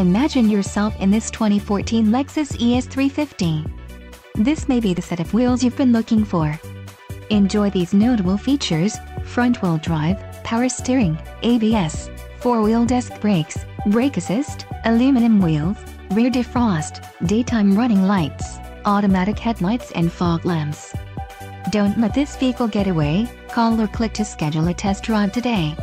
Imagine yourself in this 2014 Lexus ES350. This may be the set of wheels you've been looking for. Enjoy these notable features, front-wheel drive, power steering, ABS, four-wheel disc brakes, brake assist, aluminum wheels, rear defrost, daytime running lights, automatic headlights and fog lamps. Don't let this vehicle get away, call or click to schedule a test drive today.